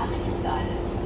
haven't decided.